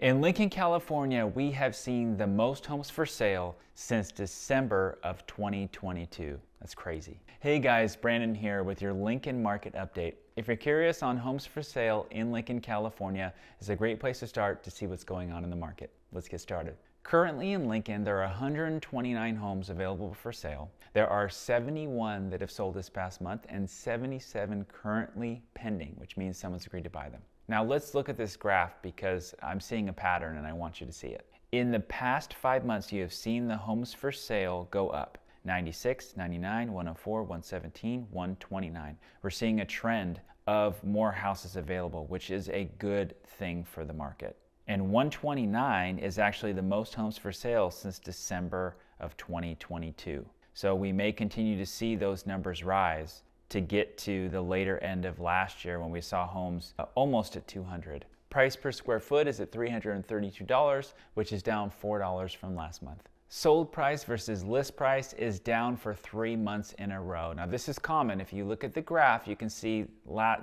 In Lincoln, California, we have seen the most homes for sale since December of 2022. That's crazy. Hey guys, Brandon here with your Lincoln Market Update. If you're curious on homes for sale in Lincoln, California, it's a great place to start to see what's going on in the market. Let's get started. Currently in Lincoln, there are 129 homes available for sale. There are 71 that have sold this past month and 77 currently pending, which means someone's agreed to buy them. Now let's look at this graph because I'm seeing a pattern and I want you to see it. In the past five months, you have seen the homes for sale go up. 96, 99, 104, 117, 129. We're seeing a trend of more houses available, which is a good thing for the market. And 129 is actually the most homes for sale since December of 2022. So we may continue to see those numbers rise to get to the later end of last year when we saw homes uh, almost at 200. Price per square foot is at $332, which is down $4 from last month. Sold price versus list price is down for three months in a row. Now, this is common. If you look at the graph, you can see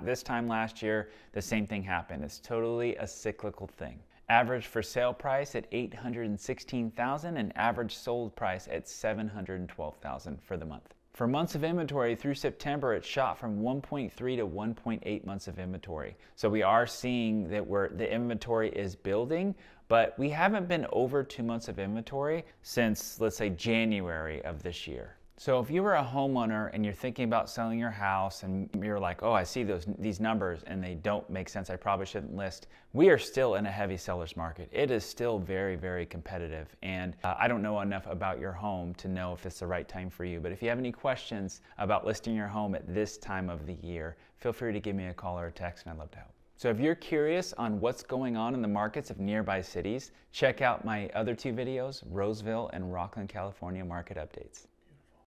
this time last year, the same thing happened. It's totally a cyclical thing. Average for sale price at 816,000 and average sold price at 712,000 for the month. For months of inventory through September, it shot from 1.3 to 1.8 months of inventory. So we are seeing that we're, the inventory is building, but we haven't been over two months of inventory since, let's say, January of this year. So if you were a homeowner and you're thinking about selling your house and you're like, oh, I see those these numbers and they don't make sense, I probably shouldn't list. We are still in a heavy seller's market. It is still very, very competitive. And uh, I don't know enough about your home to know if it's the right time for you. But if you have any questions about listing your home at this time of the year, feel free to give me a call or a text and I'd love to help. So if you're curious on what's going on in the markets of nearby cities, check out my other two videos, Roseville and Rocklin, California market updates.